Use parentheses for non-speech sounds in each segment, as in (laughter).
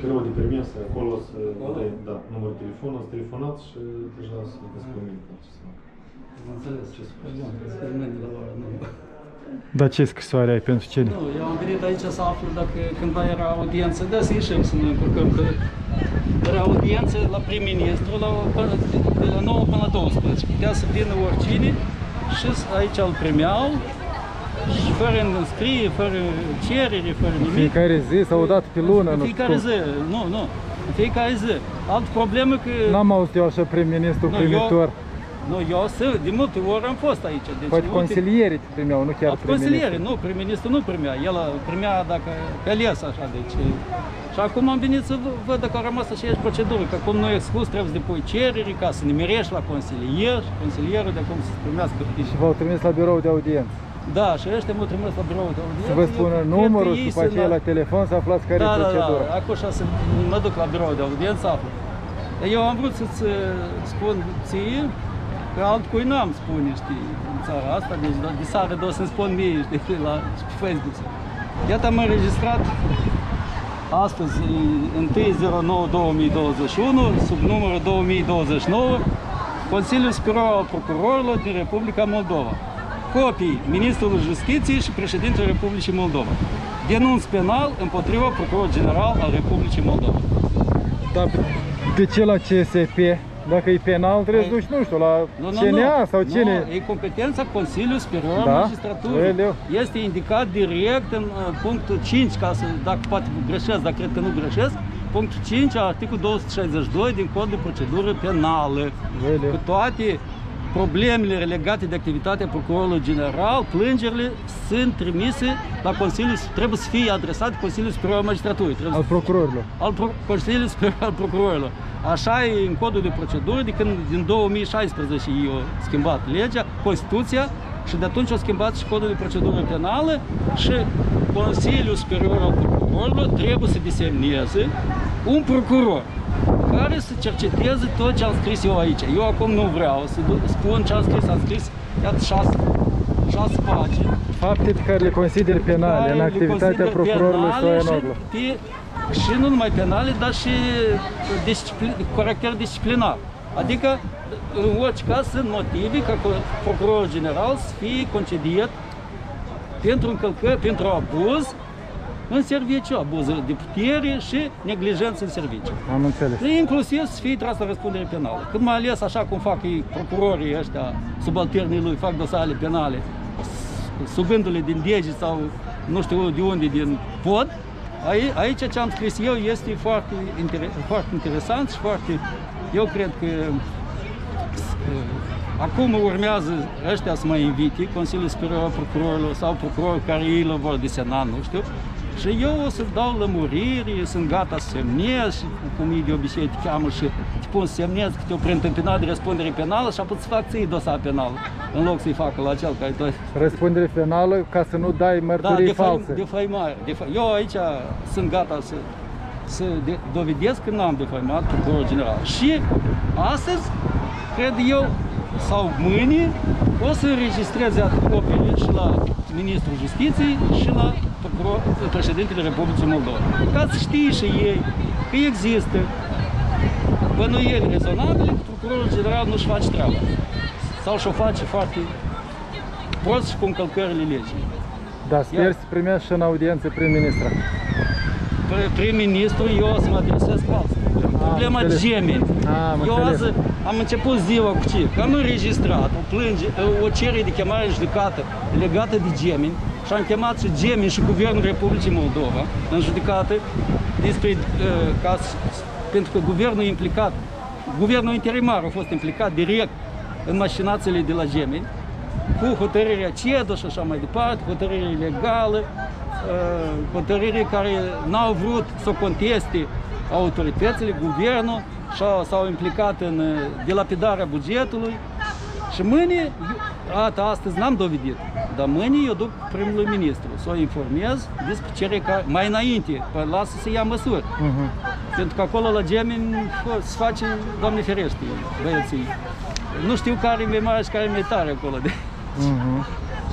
birou de premisă, acolo să dai, da, numărul de telefon, să telefonați și deja să vă spun mine ce să fac. Am înțeles. Păi bun, experiment de la ora nouă. Dar ce scrisoare ai pentru cine? Nu, eu am venit aici să aflu dacă cândva era audiență, da, să ieșim să ne încurcăm, că era audiență la prim-ministru la, până, de la 9 până la 12. Putea să vină oricine și aici îl primeau și fără înscrie, fără cerere, fără nimic. Fiecare zi sau o dată pe lună, În nu știu fiecare cum. zi, nu, nu, în fiecare zi. Altă problemă că... N-am auzit eu așa prim-ministru, Nu, eu- primitor. Nu, eu să, de multe ori am fost aici. Deci, Poate uite, consilierii te primeau, nu chiar Al consiliere, prim-ministru. nu, prim-ministru nu primea, el primea dacă pe ales așa, deci... Și acum am venit să v- văd dacă au rămas aceeași procedură, că acum nu exclus, trebuie să depui cerere ca să nimerești la consilier, consilierul de acum să primească. Și v-au trimis la birou de audiență. Da, și ăștia m-au trimis la birou de audiență. Să vă eu spună cred că numărul ei și după sunt aceea la telefon să aflați care da, e procedura. Da, da, acum așa să mă duc la birou de audiență, aflu. Eu am vrut să-ți uh, spun ție, că altcui n-am spune, știi, în țara asta, deci de seară de o să-mi spun mie, știi, (laughs) la pe Facebook. Iată am înregistrat astăzi, 1.09.2021, sub numărul 2029, Consiliul Superior al Procurorilor din Republica Moldova. Copii Ministrului Justiției și Președintele Republicii Moldova. Denunț penal împotriva Procurorului General al Republicii Moldova. Dar de ce la CSP? Dacă e penal, trebuie să Păi- duci, nu știu, la Nu, nu, CNA nu. sau cine? Nu, e competența Consiliului Superior Da? al Magistraturii. Eleu. Este indicat direct în uh, punctul 5, ca să, dacă poate greșesc, dar cred că nu greșesc, punctul 5, articolul 262 din Codul de Procedură Penală. Eleu. Cu toate problemele legate de activitatea Procurorului General, plângerile sunt trimise la Consiliul, trebuie să fie adresate Consiliului Superior al Magistraturii. Trebuie Al procurorilor. al Pro- Consiliului Superior al Procurorilor. Așa e în codul de procedură de când din 2016 i a schimbat legea, Constituția și de atunci a schimbat și codul de procedură penală și Consiliul Superior al Procurorilor trebuie să desemneze un procuror care să cerceteze tot ce am scris eu aici. Eu acum nu vreau să du- spun ce am scris, am scris iată șase, șase pagini Fapte pe care le consideri penale care în le activitatea consider procurorului penale Stoianoglu. Și, pe- și nu numai penale, dar și discipli, cu caracter disciplinar. Adică, în orice caz, sunt motive ca co- procurorul general să fie concediat pentru încălcări, pentru abuz în serviciu, abuz de putere și neglijență în serviciu. Am înțeles. Inclusiv să fie tras la răspundere penală. Când mai ales așa cum fac ei, procurorii ăștia, subalternii lui, fac dosarele penale, s- sugându-le din dege sau nu știu de unde, din pod, ai- aici ce am scris eu este foarte, inter- foarte interesant și foarte, eu cred că Acum urmează ăștia să mă invite, Consiliul Superior al Procurorilor sau procurorul care ei le vor desena, nu știu. Și eu o să dau lămuriri, sunt gata să semnez, și cum e de obicei te cheamă și te pun să semnez câte o preîntâmpinat de răspundere penală și apoi să fac ție dosar penal, în loc să-i facă la cel care tot Răspundere penală ca să nu dai da, mărturii defai, false. defăimare. Defa- Eu aici sunt gata să, să de, dovedesc că n-am defăimat procurorul general. Și astăzi, cred eu, sau mâine, o să înregistreze atât copiile și la Ministrul Justiției și la procuror, președintele Republicii Moldova. Ca să știe și ei că există bănuieli rezonabile că procurorul general nu-și face treaba. Sau și-o face foarte prost și cu încălcările legii. Dar sper să primești și în audiență prim-ministra. Pre- prim-ministru, eu o să mă adresez cu asta. Problema înțeles. gemeni. Am eu înțeles. azi am început ziua cu ce? Că am înregistrat o, plânge, o cerere de chemare în judecată legată de gemeni și am chemat și gemeni și Guvernul Republicii Moldova în judecată despre, uh, ca, să- pentru că guvernul e implicat, guvernul interimar a fost implicat direct în mașinațiile de la gemeni cu hotărârea CEDO și așa mai departe, hotărâre ilegală, uh, hotărâre care n-au vrut să o conteste autoritățile, guvernul și au- s-au implicat în uh, dilapidarea bugetului. Și mâine, eu- ata, astăzi n-am dovedit, dar mâine eu duc primului ministru să o informez despre cere care, mai înainte, păi lasă să ia măsuri. Mhm. Pentru că acolo la gemeni fă, se face, Doamne ferește, băieții. Nu știu care e mai mare și care e mai tare acolo. De... Mhm.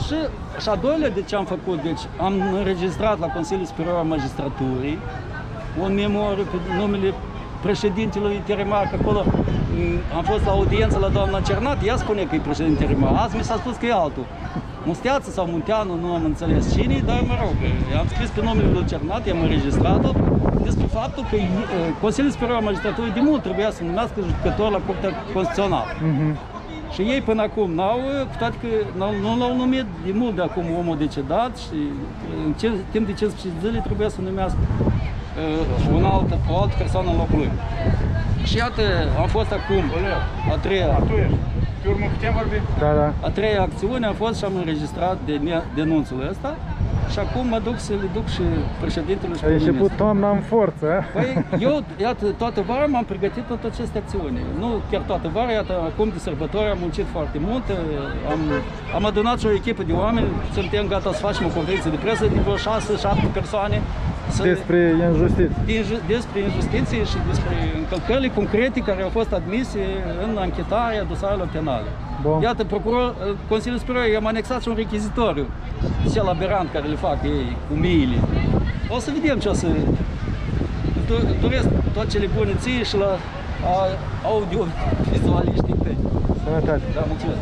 Și, și a doilea de ce am făcut, deci am înregistrat la Consiliul Superior al Magistraturii un memoriu pe numele președintelui interimar, că acolo m, am fost la audiență la doamna Cernat, ea spune că e președinte interimar, azi mi s-a spus că e altul. Musteață sau Munteanu, nu am înțeles cine, dar mă rog, am scris pe numele lui Cernat, i-am înregistrat-o, despre faptul că e, Consiliul Superior al Magistraturii de mult trebuia să numească judecător la Curtea Constituțională. Mhm. Și ei până acum n-au, cu toate că n-au- nu l-au numit de mult de acum omul decedat și în ce, timp de 15 zile trebuia să numească uh, un alt, o altă persoană în locul lui. Și iată, am fost acum a treia, Tu ești. Pe urmă putem vorbi? Da, da. a treia acțiune am fost și am înregistrat de ne- denunțul ăsta și acum mă duc să le duc și președintelui și Ai început prim-ministru. toamna în forță, a? Păi eu, iată, toată vara m-am pregătit pentru aceste acțiuni. Nu chiar toată vara, iată, acum de sărbători am muncit foarte mult, am, am adunat și o echipă de oameni, suntem gata să facem o conferință de presă de vreo 6-7 persoane. Să, despre injustiție. din, ju- despre injustiție și despre încălcările concrete care au fost admise în anchetarea dosarelor penale. Bun. Iată, procuror, Consiliul Superior i-am anexat și un rechizitoriu, cel aberant care le fac ei cu miile. O să vedem ce o să... Îți do- doresc toate cele bune ție și la a- audio-vizualiștii tăi. Sănătate. Da, mulțumesc.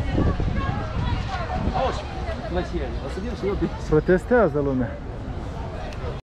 Auzi, Vasilie, o să vedem și eu pe Protestează lumea.